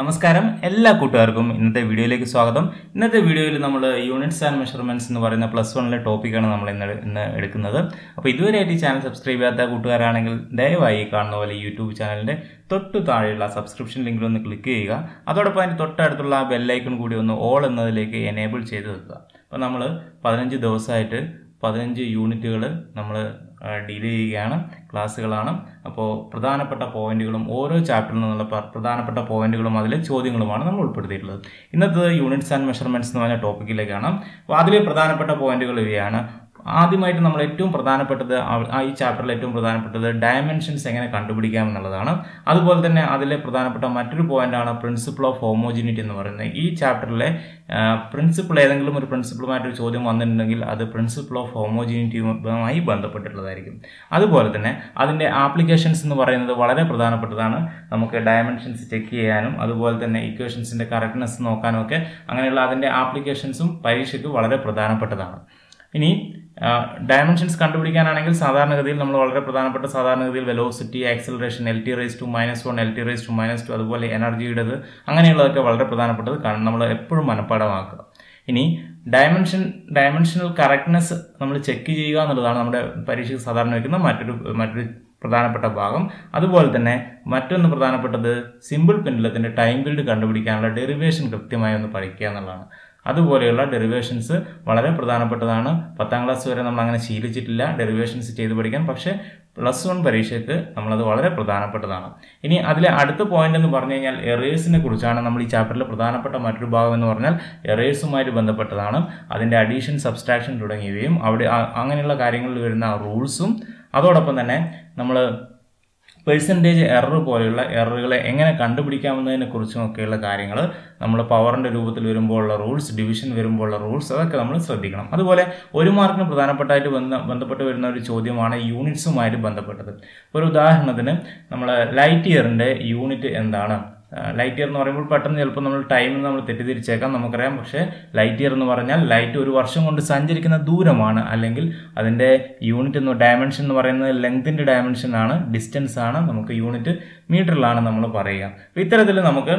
നമസ്കാരം. എല്ലാ കൂട്ടുകാർക്കും ഇന്നത്തെ വീഡിയോയിലേക്ക് സ്വാഗതം. ഇന്നത്തെ വീഡിയോയിൽ നമ്മൾ യൂണിറ്റ്സ് ആൻഡ് മെഷർമെന്റ്സ് എന്ന് പറയുന്ന പ്ലസ് വണ്ണിലെ ടോപ്പിക്കാണ് നമ്മൾ ഇന്ന് ഇന്ന് എടുക്കുന്നത്. അപ്പോൾ ഇതുവരെയായിട്ട് ഈ ചാനൽ സബ്സ്ക്രൈബ് ചെയ്യാത്ത കൂട്ടുകാരാണെങ്കിൽ ദയവായി കാണുന്ന പോലെ യൂട്യൂബ് ചാനലിന്റെ തൊട്ടു താഴെയുള്ള സബ്സ്ക്രിപ്ഷൻ ലിങ്കിൽ ഒന്ന് ക്ലിക്ക് ചെയ്യുക. അതോടൊപ്പം അതിന് തൊട്ടടുത്തുള്ള ബെല്ലൈക്കൺ കൂടി ഒന്ന് ഓൾ എന്നതിലേക്ക് എനേബിൾ ചെയ്ത് വെക്കുക. അപ്പോൾ നമ്മൾ പതിനഞ്ച് ദിവസമായിട്ട് പതിനഞ്ച് യൂണിറ്റുകൾ നമ്മൾ ഡീൽ ചെയ്യുകയാണ് ക്ലാസ്സുകളാണ്. അപ്പോൾ പ്രധാനപ്പെട്ട പോയിന്റുകളും ഓരോ ചാപ്റ്ററിൽ നിന്നുള്ള പ്രധാനപ്പെട്ട പോയിന്റുകളും അതിലെ ചോദ്യങ്ങളുമാണ് നമ്മൾ ഉൾപ്പെടുത്തിയിട്ടുള്ളത്. ഇന്നത്തെ യൂണിറ്റ്സ് ആൻഡ് മെഷർമെന്റ്സ് എന്ന് പറഞ്ഞ ടോപ്പിക്കിലേക്കാണ് അപ്പോൾ അതിലെ പ്രധാനപ്പെട്ട പോയിന്റുകൾ ഇവയാണ്. ആദ്യമായിട്ട് നമ്മൾ ഏറ്റവും പ്രധാനപ്പെട്ടത് ഈ ചാപ്റ്ററിൽ ഏറ്റവും പ്രധാനപ്പെട്ടത് ഡയമെൻഷൻസ് എങ്ങനെ കണ്ടുപിടിക്കാം എന്നുള്ളതാണ്. അതുപോലെ തന്നെ അതിലെ പ്രധാനപ്പെട്ട മറ്റൊരു പോയിന്റാണ് പ്രിൻസിപ്പിൾ ഓഫ് ഹോമോജിനിറ്റി എന്ന് പറയുന്നത്. ഈ ചാപ്റ്ററിലെ പ്രിൻസിപ്പിൾ ഏതെങ്കിലും ഒരു പ്രിൻസിപ്പിളുമായിട്ടൊരു ചോദ്യം വന്നിട്ടുണ്ടെങ്കിൽ അത് പ്രിൻസിപ്പിൾ ഓഫ് ഹോമോജിനിറ്റിയുമായി ബന്ധപ്പെട്ടിട്ടുള്ളതായിരിക്കും. അതുപോലെ തന്നെ അതിന്റെ ആപ്ലിക്കേഷൻസ് എന്ന് പറയുന്നത് വളരെ പ്രധാനപ്പെട്ടതാണ്. നമുക്ക് ഡയമെൻഷൻസ് ചെക്ക് ചെയ്യാനും അതുപോലെ തന്നെ ഇക്വേഷൻസിന്റെ കറക്റ്റ്നെസ് നോക്കാനും ഒക്കെ അങ്ങനെയുള്ള അതിന്റെ ആപ്ലിക്കേഷൻസും പരീക്ഷയ്ക്ക് വളരെ പ്രധാനപ്പെട്ടതാണ്. ഇനി ഡയമെൻഷൻസ് കണ്ടുപിടിക്കാനാണെങ്കിൽ സാധാരണഗതിയിൽ നമ്മൾ വളരെ പ്രധാനപ്പെട്ട സാധാരണഗതിയിൽ velocity acceleration L T raise to minus one L T raise to minus two അതുപോലെ എനർജിയുടേത് അങ്ങനെയുള്ളതൊക്കെ വളരെ പ്രധാനപ്പെട്ടത് കാരണം നമ്മൾ എപ്പോഴും മനഃപ്പാടമാക്കുക. ഇനി ഡയമെൻഷൻ ഡയമെൻഷനൽ കറക്റ്റ്നെസ് നമ്മൾ ചെക്ക് ചെയ്യുക എന്നുള്ളതാണ് നമ്മുടെ പരീക്ഷയ്ക്ക് സാധാരണ വയ്ക്കുന്ന മറ്റൊരു മറ്റൊരു പ്രധാനപ്പെട്ട ഭാഗം. അതുപോലെ തന്നെ മറ്റൊന്ന് പ്രധാനപ്പെട്ടത് സിമ്പിൾ പെൻഡുലത്തിന്റെ ടൈം ബിൽഡ് കണ്ടുപിടിക്കാനുള്ള ഡെറിവേഷൻ കൃത്യമായി ഒന്ന് പഠിക്കുക എന്നുള്ളതാണ്. അതുപോലെയുള്ള ഡെറിവേഷൻസ് വളരെ പ്രധാനപ്പെട്ടതാണ്. പത്താം ക്ലാസ് വരെ നമ്മൾ അങ്ങനെ ശീലിച്ചിട്ടില്ല ഡെറിവേഷൻസ് ചെയ്ത് പഠിക്കാൻ. പക്ഷേ പ്ലസ് വൺ പരീക്ഷയ്ക്ക് നമ്മളത് വളരെ പ്രധാനപ്പെട്ടതാണ്. ഇനി അതിലെ അടുത്ത പോയിന്റ് എന്ന് പറഞ്ഞു കഴിഞ്ഞാൽ എറേഴ്സിനെ കുറിച്ചാണ് നമ്മൾ ഈ ചാപ്റ്ററിൽ പ്രധാനപ്പെട്ട മറ്റൊരു ഭാഗം എന്ന് പറഞ്ഞാൽ എറേഴ്സുമായിട്ട് ബന്ധപ്പെട്ടതാണ്. അതിന്റെ അഡീഷൻ സബ്സ്ട്രാക്ഷൻ തുടങ്ങിയവയും അവിടെ അങ്ങനെയുള്ള കാര്യങ്ങളിൽ വരുന്ന റൂൾസും അതോടൊപ്പം തന്നെ നമ്മൾ പെർസെന്റേജ് എറർ പോലെയുള്ള എററുകളെ എങ്ങനെ കണ്ടുപിടിക്കാമെന്നതിനെ കുറിച്ചും ഒക്കെയുള്ള കാര്യങ്ങൾ നമ്മൾ പവറിന്റെ രൂപത്തിൽ വരുമ്പോഴുള്ള റൂൾസ് ഡിവിഷൻ വരുമ്പോഴുള്ള റൂൾസ് അതൊക്കെ നമ്മൾ ശ്രദ്ധിക്കണം. അതുപോലെ ഒരു മാർക്കിന് പ്രധാനപ്പെട്ടായിട്ട് ബന്ധ ബന്ധപ്പെട്ട് വരുന്ന ഒരു ചോദ്യമാണ് യൂണിറ്റ്സുമായിട്ട് ബന്ധപ്പെട്ടത്. ഒരു ഉദാഹരണത്തിന് നമ്മൾ ലൈറ്റ് ഇയറിന്റെ യൂണിറ്റ് എന്താണ്? ലൈറ്റ് ഇയർ എന്ന് പറയുമ്പോൾ പെട്ടെന്ന് ചിലപ്പോൾ നമ്മൾ ടൈമിൽ നമ്മൾ തെറ്റിദ്ധരിച്ചേക്കാം നമുക്കറിയാം. പക്ഷേ ലൈറ്റ് ഇയർ എന്ന് പറഞ്ഞാൽ ലൈറ്റ് ഒരു വർഷം കൊണ്ട് സഞ്ചരിക്കുന്ന ദൂരമാണ്. അല്ലെങ്കിൽ അതിന്റെ യൂണിറ്റ് എന്ന് ഡയമെൻഷൻ എന്ന് പറയുന്നത് ലെങ്തിന്റെ ഡയമെൻഷൻ ആണ് ഡിസ്റ്റൻസ് ആണ് നമുക്ക് യൂണിറ്റ് മീറ്ററിലാണ് നമ്മൾ പറയുക. ഇത്തരത്തിൽ നമുക്ക്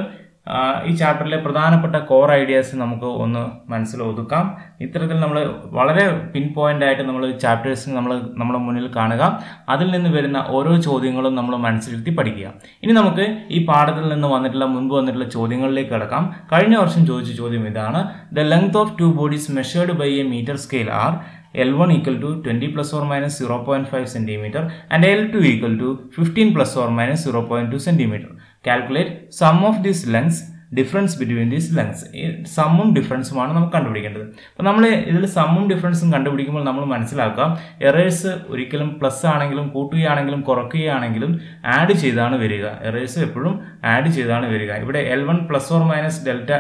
ഈ ചാപ്റ്ററിലെ പ്രധാനപ്പെട്ട കോർ ഐഡിയാസ് നമുക്ക് ഒന്ന് മനസ്സിൽ ഒതുക്കാം. ഇത്തരത്തിൽ നമ്മൾ വളരെ പിൻ പോയിന്റ് ആയിട്ട് നമ്മൾ ചാപ്റ്റേഴ്സ് നമ്മൾ നമ്മുടെ മുന്നിൽ കാണുക. അതിൽ നിന്ന് വരുന്ന ഓരോ ചോദ്യങ്ങളും നമ്മൾ മനസ്സിലിരുത്തി പഠിക്കുക. ഇനി നമുക്ക് ഈ പാഠത്തിൽ നിന്ന് വന്നിട്ടുള്ള മുൻപ് വന്നിട്ടുള്ള ചോദ്യങ്ങളിലേക്ക് കിടക്കാം. കഴിഞ്ഞ വർഷം ചോദിച്ച ചോദ്യം ഇതാണ്. The length of two bodies measured by a metre scale are L1 equal to 20 five or minus 0.5 centimeter and L2 equal to 15 plus or minus 0.2 centimeter. Calculate sum of these lengths difference between these lengths സമ്മും ഡിഫറൻസുമാണ് നമുക്ക് കണ്ടുപിടിക്കേണ്ടത്. അപ്പോൾ നമ്മൾ ഇതിൽ സമ്മും ഡിഫറൻസും കണ്ടുപിടിക്കുമ്പോൾ നമ്മൾ മനസ്സിലാക്കാം errors ഒരിക്കലും plus ആണെങ്കിലും കൂട്ടുകയാണെങ്കിലും കുറയ്ക്കുകയാണെങ്കിലും ആഡ് ചെയ്താണ് വരിക. എറേഴ്സ് എപ്പോഴും ആഡ് ചെയ്താണ് വരിക. ഇവിടെ L one plus or minus delta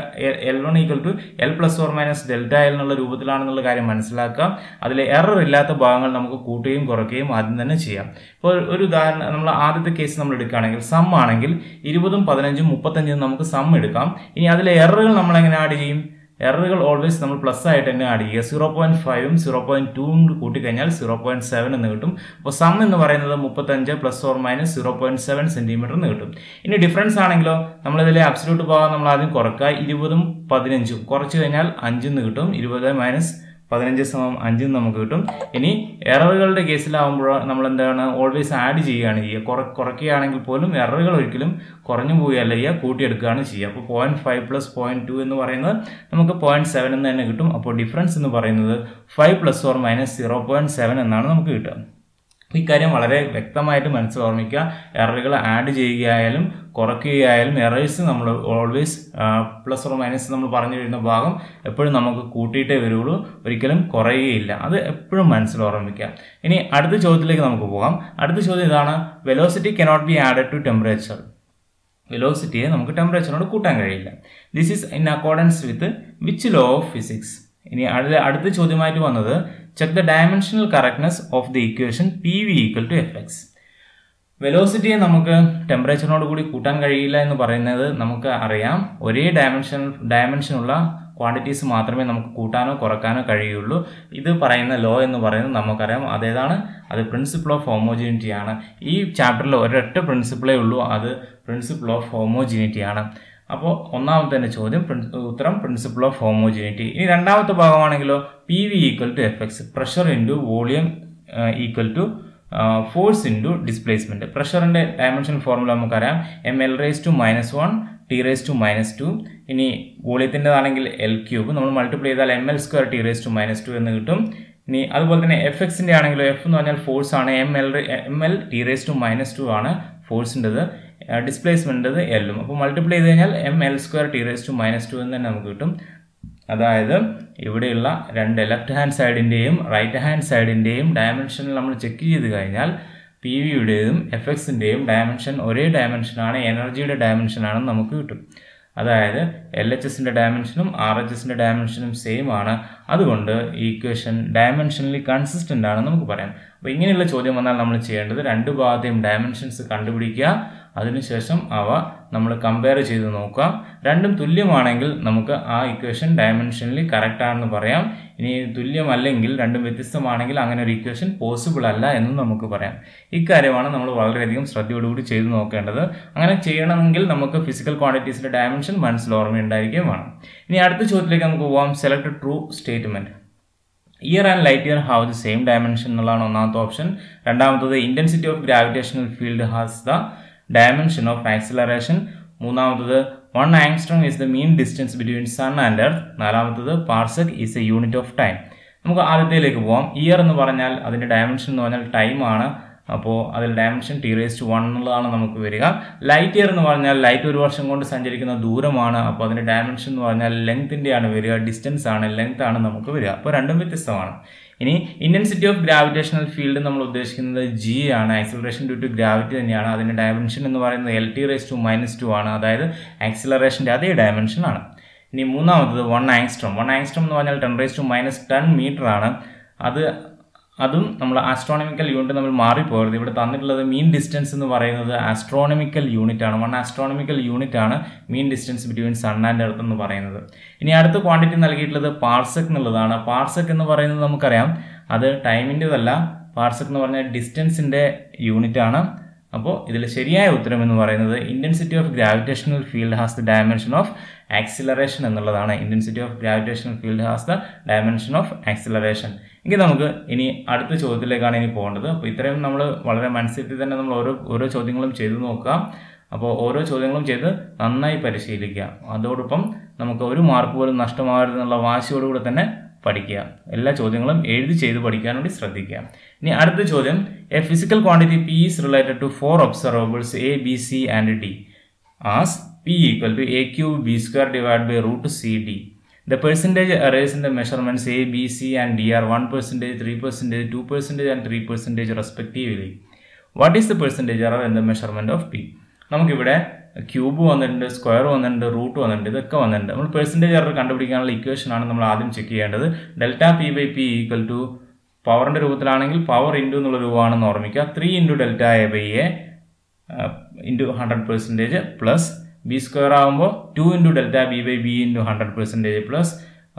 L one equal to L plus or minus delta L എന്നുള്ള രൂപത്തിലാണെന്നുള്ള കാര്യം മനസ്സിലാക്കാം. അതിലെ എറർ ഇല്ലാത്ത ഭാഗങ്ങൾ നമുക്ക് കൂട്ടുകയും കുറയ്ക്കുകയും ആദ്യം തന്നെ ചെയ്യാം. ഇപ്പോൾ ഒരു ഉദാഹരണം നമ്മൾ ആദ്യത്തെ കേസ് നമ്മൾ എടുക്കുകയാണെങ്കിൽ സം ആണെങ്കിൽ ഇരുപതും പതിനഞ്ചും മുപ്പത്തഞ്ചും നമുക്ക് സം എടുക്കാം. ഇനി അതിലെ എററുകൾ നമ്മൾ എങ്ങനെ ആഡ് ചെയ്യും? എററുകൾ ഓൾവേസ് നമ്മൾ പ്ലസ് ആയിട്ട് തന്നെ ആഡ് ചെയ്യുക. സീറോ പോയിന്റ് ഫൈവും സീറോ പോയിന്റ് ടൂവും കൂട്ടിക്കഴിഞ്ഞാൽ സീറോ പോയിന്റ് സെവൻ എന്ന് കിട്ടും. അപ്പോൾ സം എന്ന് പറയുന്നത് മുപ്പത്തഞ്ച് plus or minus zero point seven centimetre എന്ന് കിട്ടും. ഇനി ഡിഫറൻസ് ആണെങ്കിലോ നമ്മളിതിലെ അബ്സലൂട്ട് ഭാഗം നമ്മൾ ആദ്യം കുറക്കുക. ഇരുപതും പതിനഞ്ചും. കുറച്ച് കഴിഞ്ഞാൽ അഞ്ചെന്ന് കിട്ടും. ഇരുപത് മൈനസ് പതിനഞ്ച് സമം അഞ്ചും നമുക്ക് കിട്ടും. ഇനി എററുകളുടെ കേസിലാവുമ്പോൾ നമ്മൾ എന്താണ് ഓൾവേസ് ആഡ് ചെയ്യുകയാണ് ചെയ്യുക. കുറ കുറയ്ക്കുകയാണെങ്കിൽ പോലും എററുകൾ ഒരിക്കലും കുറഞ്ഞു പോവുകയല്ല ചെയ്യുക കൂട്ടിയെടുക്കുകയാണ് ചെയ്യുക. അപ്പോൾ point five plus point two എന്ന് പറയുന്നത് നമുക്ക് പോയിന്റ് സെവൻ എന്ന് തന്നെ കിട്ടും. അപ്പോൾ ഡിഫറൻസ് എന്ന് പറയുന്നത് five plus or minus zero point seven എന്നാണ് നമുക്ക് കിട്ടുക. ഇക്കാര്യം വളരെ വ്യക്തമായിട്ട് മനസ്സിൽ ഓർമ്മിക്കുക. എററുകൾ ആഡ് ചെയ്യുകയായാലും കുറയ്ക്കുകയായാലും എറേഴ്സ് നമ്മൾ ഓൾവേസ് പ്ലസ് ഓർ മൈനസ് നമ്മൾ പറഞ്ഞു വരുന്ന ഭാഗം എപ്പോഴും നമുക്ക് കൂട്ടിയിട്ടേ വരുള്ളൂ. ഒരിക്കലും കുറയുകയില്ല. അത് എപ്പോഴും മനസ്സിൽ ഓർമ്മിക്കുക. ഇനി അടുത്ത ചോദ്യത്തിലേക്ക് നമുക്ക് പോകാം. അടുത്ത ചോദ്യം ഇതാണ് velocity cannot be added to temperature വെലോസിറ്റിയെ നമുക്ക് ടെമ്പറേച്ചറിനോട് കൂട്ടാൻ കഴിയില്ല. This is in accordance with which law of physics ഇനി അടുത്ത അടുത്ത ചോദ്യമായിട്ട് വന്നത് check the dimensional correctness of the equation P V equal to F X വെലോസിറ്റിയെ നമുക്ക് ടെമ്പറേച്ചറിനോട് കൂടി കൂട്ടാൻ കഴിയില്ല എന്ന് പറയുന്നത് നമുക്ക് അറിയാം. ഒരേ ഡയമെൻഷൻ ഡയമെൻഷനുള്ള ക്വാണ്ടിറ്റീസ് മാത്രമേ നമുക്ക് കൂട്ടാനോ കുറക്കാനോ കഴിയുള്ളൂ. ഇത് പറയുന്ന ലോ എന്ന് പറയുന്നത് നമുക്കറിയാം. അതേതാണ്? അത് പ്രിൻസിപ്പിൾ ഓഫ് ഹോമോജിനിറ്റി ആണ്. ഈ ചാപ്റ്ററിൽ ഒരൊറ്റ പ്രിൻസിപ്പിളേ ഉള്ളൂ. അത് പ്രിൻസിപ്പിൾ ഓഫ് ഹോമോജിനിറ്റി ആണ്. അപ്പോൾ ഒന്നാമത്തെ തന്നെ ചോദ്യം ഉത്തരം പ്രിൻസിപ്പിൾ ഓഫ് ഹോമോജിനിറ്റി ഇനി രണ്ടാമത്തെ ഭാഗമാണെങ്കിലോ P V equal to F X pressure into volume equal to force into displacement പ്രഷറിന്റെ dimension formula നമുക്കറിയാം. M L raise to minus one T raise to minus two ഇനി വോളിയത്തിന്റെതാണെങ്കിൽ എൽ ക്യൂബ് നമ്മൾ multiply ചെയ്താൽ M L square T raise to minus two എന്ന് കിട്ടും. ഇനി അതുപോലെ തന്നെ എഫ് എക്സിന്റെ ആണെങ്കിലും എഫ് എന്ന് പറഞ്ഞാൽ ഫോഴ്സ് ആണ്. M L M L T raise to minus two ആണ് ഫോഴ്സിന്റെത് ഡിസ്പ്ലേസ്മെന്റത് എല്ലും അപ്പോൾ മൾട്ടിപ്ലൈ ചെയ്ത് കഴിഞ്ഞാൽ M L square T raise to minus two എന്ന് തന്നെ നമുക്ക് കിട്ടും. അതായത് ഇവിടെയുള്ള രണ്ട് ലെഫ്റ്റ് ഹാൻഡ് സൈഡിന്റെയും റൈറ്റ് ഹാൻഡ് സൈഡിന്റെയും ഡയമെൻഷൻ നമ്മൾ ചെക്ക് ചെയ്ത് കഴിഞ്ഞാൽ പി വിയുടേതും എഫ് എക്സിന്റെയും ഡയമെൻഷൻ ഒരേ ഡയമെൻഷനാണ് എനർജിയുടെ ഡയമെൻഷനാണെന്ന് നമുക്ക് കിട്ടും. അതായത് എൽ എച്ച് എസിന്റെ ഡയമെൻഷനും ആർ എച്ച് എസിന്റെ ഡയമെൻഷനും സെയിം ആണ്. അതുകൊണ്ട് ഈ ഇക്വേഷൻ ഡയമെൻഷനലി കൺസിസ്റ്റന്റ് ആണെന്ന് നമുക്ക് പറയാം. അപ്പോൾ ഇങ്ങനെയുള്ള ചോദ്യം വന്നാൽ നമ്മൾ ചെയ്യേണ്ടത് രണ്ട് ഭാഗത്തെയും ഡയമെൻഷൻസ് കണ്ടുപിടിക്കുക അതിനുശേഷം അവ നമ്മൾ കമ്പയർ ചെയ്ത് നോക്കുക രണ്ടും തുല്യമാണെങ്കിൽ നമുക്ക് ആ ഇക്വേഷൻ ഡയമെൻഷനിൽ കറക്റ്റ് ആണെന്ന് പറയാം. ഇനി തുല്യമല്ലെങ്കിൽ രണ്ടും വ്യത്യസ്തമാണെങ്കിൽ അങ്ങനെ ഒരു ഇക്വേഷൻ പോസിബിൾ അല്ല എന്നും നമുക്ക് പറയാം. ഇക്കാര്യമാണ് നമ്മൾ വളരെയധികം ശ്രദ്ധയോടുകൂടി ചെയ്തു നോക്കേണ്ടത്. അങ്ങനെ ചെയ്യണമെങ്കിൽ നമുക്ക് ഫിസിക്കൽ ക്വാണ്ടിറ്റീസിന്റെ ഡയമെൻഷൻ മനസ്സിൽ ഓർമ്മയുണ്ടായിരിക്കുകയും വേണം. ഇനി അടുത്ത ചോദ്യത്തിലേക്ക് നമുക്ക് പോവാം. Select true statement year and light year have the same dimension എന്നുള്ളതാണ് ഒന്നാമത്തെ ഓപ്ഷൻ രണ്ടാമത്തത് intensity of gravitational field has the dimension of acceleration മൂന്നാമത്തത് one angstrom is the mean distance between sun and earth നാലാമത്തത് parsec is a unit of time നമുക്ക് ആദ്യത്തേലേക്ക് പോവാം. Year എന്ന് പറഞ്ഞാൽ അതിന്റെ ഡയമെൻഷൻ എന്ന് പറഞ്ഞാൽ ടൈമാണ് അപ്പോൾ അതിൽ dimension T raise to one എന്നുള്ളതാണ് നമുക്ക് വരിക. ലൈറ്റ് ഇയർ എന്ന് പറഞ്ഞാൽ ലൈറ്റ് ഒരു വർഷം കൊണ്ട് സഞ്ചരിക്കുന്ന ദൂരമാണ്. അപ്പോൾ അതിന്റെ ഡയമെൻഷൻ എന്ന് പറഞ്ഞാൽ ലെങ്ത്തിന്റെയാണ് വരിക. ഡിസ്റ്റൻസ് ആണ് ലെങ്ത് ആണ് നമുക്ക് വരിക. അപ്പോൾ രണ്ടും വ്യത്യസ്തമാണ്. ഇനി ഇന്റൻസിറ്റി ഓഫ് ഗ്രാവിറ്റേഷണൽ ഫീൽഡ് നമ്മൾ ഉദ്ദേശിക്കുന്നത് ജി ആണ്. ആക്സിലറേഷൻ ഡ്യൂ ടു ഗ്രാവിറ്റി തന്നെയാണ്. അതിന്റെ ഡയമെൻഷൻ എന്ന് പറയുന്നത് L T raise to minus two ആണ്. അതായത് ആക്സിലറേഷന്റെ അതേ ഡയമെൻഷൻ ആണ്. ഇനി മൂന്നാമത്തത് വൺ ആങ്സ്ട്രോം വൺ ആങ്സ്ട്രോം എന്ന് പറഞ്ഞാൽ ten raise to minus ten metre ആണ്. അത് അതും നമ്മൾ ആസ്ട്രോണമിക്കൽ യൂണിറ്റ് നമ്മൾ മാറിപ്പോകരുത്. ഇവിടെ തന്നിട്ടുള്ളത് മീൻ ഡിസ്റ്റൻസ് എന്ന് പറയുന്നത് ആസ്ട്രോണമിക്കൽ യൂണിറ്റ് ആണ്. വൺ ആസ്ട്രോണമിക്കൽ യൂണിറ്റ് ആണ് mean distance between sun and earth എന്ന് പറയുന്നത്. ഇനി അടുത്ത ക്വാണ്ടിറ്റി നൽകിയിട്ടുള്ളത് പാർസക് എന്നുള്ളതാണ്. പാർസക് എന്ന് പറയുന്നത് നമുക്കറിയാം. അത് ടൈമിന്റെതല്ല പാർസക് എന്ന് പറഞ്ഞാൽ ഡിസ്റ്റൻസിന്റെ യൂണിറ്റ് ആണ്. അപ്പോൾ ഇതിൽ ശരിയായ ഉത്തരം എന്ന് പറയുന്നത് intensity of gravitational field has the dimension of acceleration എന്നുള്ളതാണ്. Intensity of gravitational field has the dimension of acceleration എങ്കിൽ നമുക്ക് ഇനി അടുത്ത ചോദ്യത്തിലേക്കാണ് ഇനി പോകേണ്ടത്. അപ്പോൾ ഇത്രയും നമ്മൾ വളരെ മനസ്സിൽ തന്നെ നമ്മൾ ഓരോ ഓരോ ചോദ്യങ്ങളും ചെയ്തു നോക്കാം അപ്പോൾ ഓരോ ചോദ്യങ്ങളും ചെയ്ത് നന്നായി പരിശീലിക്കുക. അതോടൊപ്പം നമുക്ക് ഒരു മാർക്ക് പോലും നഷ്ടമാകരുതെന്നുള്ള വാശിയോടുകൂടെ തന്നെ പഠിക്കുക. എല്ലാ ചോദ്യങ്ങളും എഴുതി ചെയ്ത് പഠിക്കാൻ വേണ്ടി ശ്രദ്ധിക്കുക. ഇനി അടുത്ത ചോദ്യം a physical quantity P is related to four observables A B C and D as P equal to A cube B square divide by root C D the percentage അറേസിന്റെ measurements A B C and D are one percentage three percentage two percentage and three percentage respectively what is the percentage error in the measurement of P നമുക്കിവിടെ cube വന്നിട്ടുണ്ട് square വന്നിട്ടുണ്ട് root വന്നിട്ടുണ്ട് ഇതൊക്കെ വന്നിട്ടുണ്ട്. നമ്മൾ percentage error കണ്ടുപിടിക്കാനുള്ള ഇക്വേഷനാണ് നമ്മൾ ആദ്യം ചെക്ക് ചെയ്യേണ്ടത്. Delta P by P equal to പവറിന്റെ രൂപത്തിലാണെങ്കിൽ പവർ ഇന്റു എന്നുള്ള രൂപമാണെന്ന് ഓർമ്മിക്കുക. Three into delta A by A into hundred percentage plus B square ആകുമ്പോൾ two into delta B by B into hundred percentage plus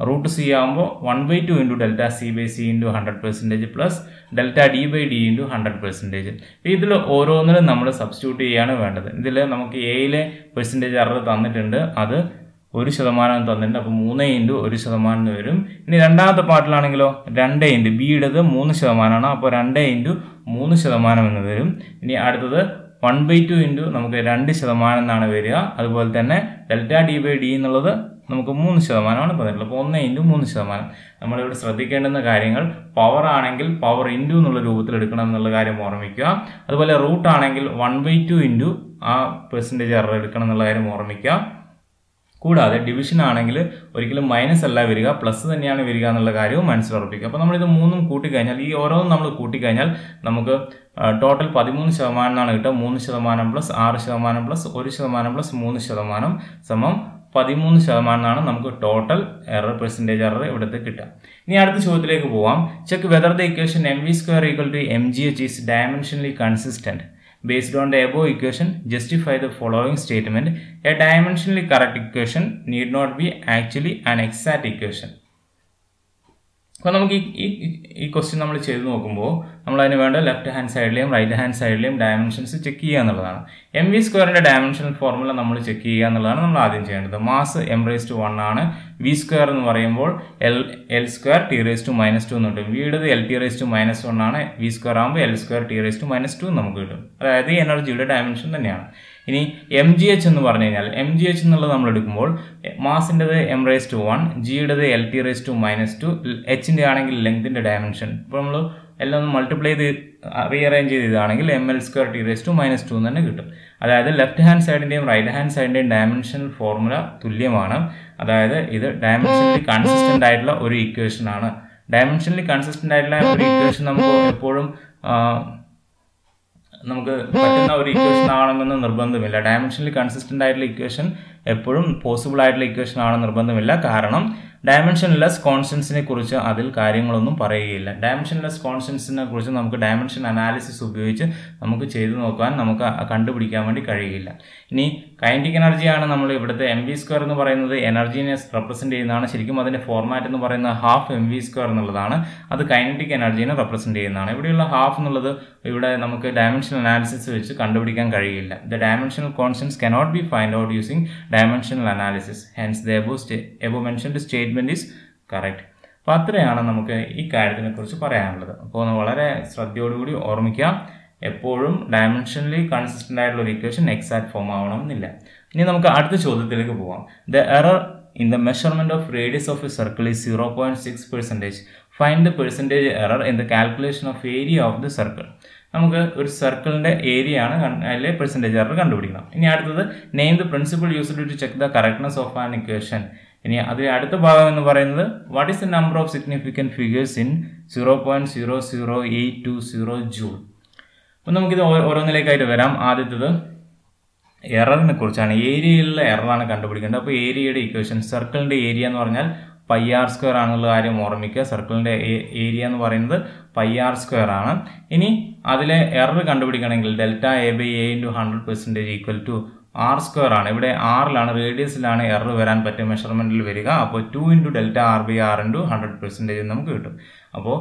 root C ആകുമ്പോൾ one by two into delta C by C into hundred percentage plus delta D by D into hundred percentage ഇതിൽ ഓരോന്നിലും നമ്മൾ substitute ചെയ്യാണ് വേണ്ടത്. ഇതിൽ നമുക്ക് എയിലെ percentage error തന്നിട്ടുണ്ട്. അത് ഒരു ശതമാനം തന്നിട്ടുണ്ട്. അപ്പോൾ മൂന്ന് ഇന്റു ഒരു ശതമാനം വരും. ഇനി രണ്ടാമത്തെ പാർട്ടിലാണെങ്കിലോ രണ്ട് ഇന്റു ബിയുടേത് മൂന്ന് ശതമാനമാണ്. അപ്പോൾ രണ്ട് ഇന്റു മൂന്ന് ശതമാനം എന്ന് വരും. ഇനി അടുത്തത് വൺ ബൈ ടു ഇന്റു നമുക്ക് രണ്ട് ശതമാനം എന്നാണ് വരിക. അതുപോലെ തന്നെ ഡെൽറ്റ ഡി ബൈ ഡി എന്നുള്ളത് നമുക്ക് മൂന്ന് ശതമാനമാണ് തന്നിട്ടുള്ളത് അപ്പോൾ ഒന്ന് ഇന്റു മൂന്ന് ശതമാനം. നമ്മളിവിടെ ശ്രദ്ധിക്കേണ്ടുന്ന കാര്യങ്ങൾ പവർ ആണെങ്കിൽ പവർ ഇന്റു എന്നുള്ള രൂപത്തിൽ എടുക്കണം എന്നുള്ള കാര്യം ഓർമ്മിക്കുക. അതുപോലെ റൂട്ട് ആണെങ്കിൽ വൺ ബൈ ടു ഇന്റു ആ പെർസെന്റേജ് എറർ എടുക്കണം എന്നുള്ള കാര്യം ഓർമ്മിക്കുക. കൂടാതെ ഡിവിഷൻ ആണെങ്കിൽ ഒരിക്കലും മൈനസ് അല്ല വരിക പ്ലസ് തന്നെയാണ് വരിക എന്നുള്ള കാര്യവും മനസ്സിലുറപ്പിക്കുക അപ്പോൾ നമ്മളിത് മൂന്നും കൂട്ടിക്കഴിഞ്ഞാൽ ഈ ഓരോന്നും നമ്മൾ കൂട്ടിക്കഴിഞ്ഞാൽ നമുക്ക് ടോട്ടൽ പതിമൂന്ന് ശതമാനം എന്നാണ് കിട്ടുക. മൂന്ന് ശതമാനം പ്ലസ് ആറ് ശതമാനം പ്ലസ് ഒരു ശതമാനം പ്ലസ് മൂന്ന് ശതമാനം സമം പതിമൂന്ന് ശതമാനം എന്നാണ് നമുക്ക് ടോട്ടൽ എറർ പെർസെന്റേജ് എറർ ഇവിടുത്തെ കിട്ടുക ഇനി അടുത്ത ചോദ്യത്തിലേക്ക് പോവാം check whether the equation M V square equal to M G H is dimensionally consistent Based on the above equation, justify the following statement. A dimensionally correct equation need not be actually an exact equation. അപ്പോൾ നമുക്ക് ഈ ഈ question നമ്മൾ ചെയ്ത് നോക്കുമ്പോൾ നമ്മൾ അതിന് വേണ്ട ലെഫ്റ്റ് ഹാൻഡ് സൈഡിലെയും റൈറ്റ് ഹാൻഡ് സൈഡിലെയും ഡയമെൻഷൻസ് ചെക്ക് ചെയ്യുക എന്നുള്ളതാണ്. എം വി സ്ക്വയറിന്റെ ഡയമെൻഷൻ ഫോർമുല നമ്മൾ ചെക്ക് ചെയ്യുക എന്നുള്ളതാണ് നമ്മൾ ആദ്യം ചെയ്യേണ്ടത്. Mass M raise to one ആണ്. വി സ്ക്വയർ എന്ന് പറയുമ്പോൾ L L square T raise to minus two എന്ന് കിട്ടും. L T raise to minus one ആണ്. വി സ്ക്വയർ ആകുമ്പോൾ L square T raise to minus two നമുക്ക് കിട്ടും. അതായത് എനർജിയുടെ ഡയമെൻഷൻ തന്നെയാണ്. ഇനി എം ജി എച്ച് എന്ന് പറഞ്ഞു കഴിഞ്ഞാൽ എം ജി എച്ച് എന്നുള്ളത് നമ്മൾ എടുക്കുമ്പോൾ മാസിന്റെത് M raise to one ജിയുടേത് L T raise to minus two എച്ചിന്റെ ആണെങ്കിൽ ലെങ്തിന്റെ ഡയമെൻഷൻ ഇപ്പോൾ നമ്മൾ എല്ലാം ഒന്ന് മൾട്ടിപ്ലൈ ചെയ്ത് rearrange ചെയ്തതാണെങ്കിൽ M L square T raise to minus two തന്നെ കിട്ടും. അതായത് ലെഫ്റ്റ് ഹാൻഡ് സൈഡിന്റെയും റൈറ്റ് ഹാൻഡ് സൈഡിന്റെയും ഡയമെൻഷൻ ഫോർമുല തുല്യമാണ്. അതായത് ഇത് ഡയമെൻഷനിൽ കൺസിസ്റ്റന്റ് ആയിട്ടുള്ള ഒരു ഇക്വേഷനാണ് ആണ്. ഡയമെൻഷനലി കൺസിസ്റ്റന്റ് ആയിട്ടുള്ള ഒരു ഇക്വേഷൻ നമുക്ക് എപ്പോഴും നമുക്ക് പറ്റുന്ന ഒരു ഇക്വേഷൻ ആണെന്ന് നിർബന്ധമില്ല. ഡയമെൻഷനിൽ കൺസിസ്റ്റന്റ് ആയിട്ടുള്ള ഇക്വേഷൻ എപ്പോഴും പോസിബിൾ ആയിട്ടുള്ള ഇക്വേഷൻ ആണെന്ന് നിർബന്ധമില്ല. കാരണം ഡയമെൻഷൻലെസ് കോൺസ്റ്റൻസിനെ കുറിച്ച് അതിൽ കാര്യങ്ങളൊന്നും പറയുകയില്ല. ഡയമെൻഷൻലെസ് കോൺസ്റ്റൻസിനെ കുറിച്ച് നമുക്ക് ഡയമെൻഷൻ അനാലിസിസ് ഉപയോഗിച്ച് നമുക്ക് ചെയ്തു നോക്കാൻ നമുക്ക് കണ്ടുപിടിക്കാൻ വേണ്ടി കഴിയില്ല. ഇനി കൈന്റിക് എനർജിയാണ് നമ്മൾ ഇവിടുത്തെ എം വി സ്ക്വയർ എന്ന് പറയുന്നത്. എനർജീനെ റെപ്രസെന്റ് ചെയ്യുന്നതാണ്. ശരിക്കും അതിന്റെ ഫോർമാറ്റ് എന്ന് പറയുന്നത് ഹാഫ് എം വി സ്ക്വയർ എന്നുള്ളതാണ്. അത് കൈനറ്റിക് എനർജീനെ റെപ്രസെന്റ് ചെയ്യുന്നതാണ്. ഇവിടെയുള്ള ഹാഫ് എന്നുള്ളത് ഇവിടെ നമുക്ക് ഡയമെൻഷൻ അനാലിസിസ് വെച്ച് കണ്ടുപിടിക്കാൻ കഴിയില്ല. The dimensional constants cannot be find out using dimensional analysis hence the above stay above mentioned statement is correct അപ്പോൾ അത്രയാണ് നമുക്ക് ഈ കാര്യത്തിനെക്കുറിച്ച് പറയാനുള്ളത്. അപ്പോൾ വളരെ ശ്രദ്ധയോടുകൂടി ഓർമ്മിക്കുക എപ്പോഴും ഡയമെൻഷനലി കൺസിസ്റ്റന്റ് ആയിട്ടുള്ള ഒരു ഇക്വേഷൻ എക്സാക്ട് ഫോം ആവണമെന്നില്ല. ഇനി നമുക്ക് അടുത്ത ചോദ്യത്തിലേക്ക് പോവാം. The error in the measurement of radius of a circle is zero point six percentage find the percentage error in the calculation of area of the circle നമുക്ക് ഒരു സർക്കിളിന്റെ ഏരിയ ആണ് അതിലെ പെർസെന്റേജ് എറർ കണ്ടുപിടിക്കണം. ഇനി അടുത്തത് name the principle used to check the correctness of an equation ഇനി അതിൽ അടുത്ത ഭാഗം എന്ന് പറയുന്നത് what is the number of significant figures in zero point zero zero eight two zero joule അപ്പം നമുക്കിത് ഓരോന്നിലേക്കായിട്ട് വരാം. ആദ്യത്തത് എററിനെ കുറിച്ചാണ്. ഏരിയയിലുള്ള എററാണ് കണ്ടുപിടിക്കേണ്ടത്. അപ്പോൾ ഏരിയയുടെ ഇക്വേഷൻ സർക്കിളിന്റെ ഏരിയ എന്ന് പറഞ്ഞാൽ പൈ ആർ സ്ക്വയർ ആണെന്നുള്ള കാര്യം ഓർമ്മിക്കുക. സർക്കിളിന്റെ ഏരിയ എന്ന് പറയുന്നത് പൈ ആർ സ്ക്വയർ ആണ്. ഇനി അതിലെ error കണ്ടുപിടിക്കണമെങ്കിൽ delta A by A into hundred percentage equal to R square ആണ്. ഇവിടെ ആറിലാണ് റേഡിയസിലാണ് എറർ വരാൻ പറ്റിയ മെഷർമെന്റിൽ വരിക. അപ്പോൾ two into delta R by R into hundred percentage നമുക്ക് കിട്ടും. അപ്പോൾ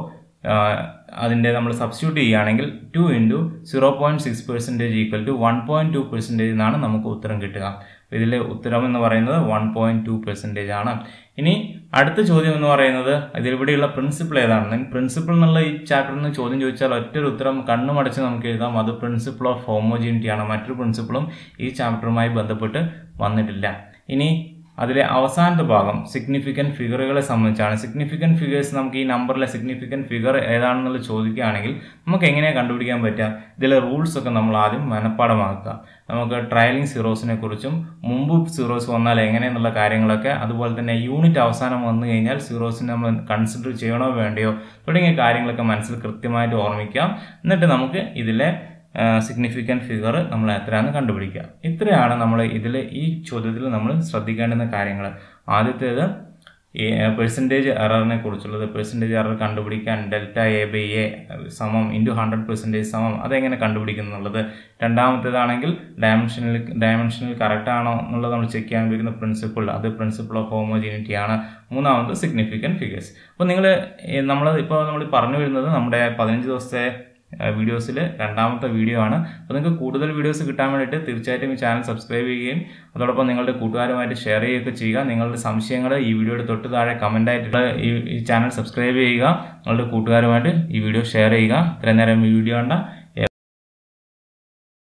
അതിന്റെ നമ്മൾ സബ്സ്റ്റിറ്റ്യൂട്ട് ചെയ്യുകയാണെങ്കിൽ two into zero point six percentage equal to one point two percentage എന്നാണ് നമുക്ക് ഉത്തരം കിട്ടുക. ഇതിലെ ഉത്തരം എന്ന് പറയുന്നത് വൺ പോയിന്റ് ടു പെർസെന്റേജ് ആണ്. ഇനി അടുത്ത ചോദ്യം എന്ന് പറയുന്നത് ഇതിലിവിടെയുള്ള പ്രിൻസിപ്പിൾ ഏതാണ് പ്രിൻസിപ്പിൾ എന്നുള്ള ഈ ചാപ്റ്ററിൽ നിന്ന് ചോദ്യം ചോദിച്ചാൽ ഒറ്റൊരു ഉത്തരം കണ്ണുമടച്ച് നമുക്ക് എഴുതാം. അത് പ്രിൻസിപ്പിൾ ഓഫ് ഹോമോജിനിറ്റി ആണ്. മറ്റൊരു പ്രിൻസിപ്പിളും ഈ ചാപ്റ്ററുമായി ബന്ധപ്പെട്ട് വന്നിട്ടില്ല. ഇനി അതിലെ അവസാനത്തെ ഭാഗം സിഗ്നിഫിക്കന്റ് ഫിഗറുകളെ സംബന്ധിച്ചാണ്. സിഗ്നിഫിക്കന്റ് ഫിഗേഴ്സ് നമുക്ക് ഈ നമ്പറിലെ സിഗ്നിഫിക്കന്റ് ഫിഗർ ഏതാണെന്നുള്ളത് ചോദിക്കുകയാണെങ്കിൽ നമുക്ക് എങ്ങനെയാണ് കണ്ടുപിടിക്കാൻ പറ്റുക? ഇതിലെ റൂൾസ് ഒക്കെ നമ്മൾ ആദ്യം മനഃപ്പാടമാക്കുക നമുക്ക് ട്രയലിംഗ് സീറോസിനെ കുറിച്ചും മുമ്പ് സീറോസ് വന്നാൽ എങ്ങനെയെന്നുള്ള കാര്യങ്ങളൊക്കെ അതുപോലെ തന്നെ യൂണിറ്റ് അവസാനം വന്നു കഴിഞ്ഞാൽ സീറോസിനെ നമ്മൾ കൺസിഡർ ചെയ്യണോ വേണ്ടയോ തുടങ്ങിയ കാര്യങ്ങളൊക്കെ മനസ്സിൽ കൃത്യമായിട്ട് ഓർമ്മിക്കാം എന്നിട്ട് നമുക്ക് ഇതിലെ സിഗ്നിഫിക്കന്റ് ഫിഗർ നമ്മൾ എത്രയാണെന്ന് കണ്ടുപിടിക്കുക. ഇത്രയാണ് നമ്മൾ ഇതിൽ ഈ ചോദ്യത്തിൽ നമ്മൾ ശ്രദ്ധിക്കേണ്ടുന്ന കാര്യങ്ങൾ ആദ്യത്തേത് പെർസെന്റേജ് എററിനെ കുറിച്ചുള്ളത്. പെർസെന്റേജ് എറർ കണ്ടുപിടിക്കാൻ ഡെൽറ്റ എ ബൈ എ സമം ഇന്റു ഹൺഡ്രഡ് പെർസെന്റേജ് സമം അതെങ്ങനെ കണ്ടുപിടിക്കുന്നു എന്നുള്ളത്. രണ്ടാമത്തേതാണെങ്കിൽ ഡയമെൻഷനിൽ ഡയമെൻഷനിൽ കറക്റ്റ് ആണോ എന്നുള്ളത് നമ്മൾ ചെക്ക് ചെയ്യാൻ ഉപയോഗിക്കുന്ന പ്രിൻസിപ്പിൾ അത് പ്രിൻസിപ്പിൾ ഓഫ് ഹോമോജിനിറ്റി ആണ്. മൂന്നാമത് സിഗ്നിഫിക്കന്റ് ഫിഗേഴ്സ് അപ്പോൾ നിങ്ങൾ നമ്മൾ ഇപ്പോൾ നമ്മൾ പറഞ്ഞു വരുന്നത് നമ്മുടെ പതിനഞ്ച് ദിവസത്തെ വീഡിയോസിൽ രണ്ടാമത്തെ വീഡിയോ ആണ്. അപ്പോൾ നിങ്ങൾക്ക് കൂടുതൽ വീഡിയോസ് കിട്ടാൻ വേണ്ടിയിട്ട് തീർച്ചയായിട്ടും ഈ ചാനൽ സബ്സ്ക്രൈബ് ചെയ്യുകയും അതോടൊപ്പം നിങ്ങളുടെ കൂട്ടുകാരുമായിട്ട് ഷെയർ ചെയ്യുകയൊക്കെ ചെയ്യുക. നിങ്ങളുടെ സംശയങ്ങൾ ഈ വീഡിയോയുടെ തൊട്ട് താഴെ കമന്റായിട്ട് ഈ ചാനൽ സബ്സ്ക്രൈബ് ചെയ്യുക. നിങ്ങളുടെ കൂട്ടുകാരുമായിട്ട് ഈ വീഡിയോ ഷെയർ ചെയ്യുക. ഇത്രയും നേരം ഈ വീഡിയോ കണ്ട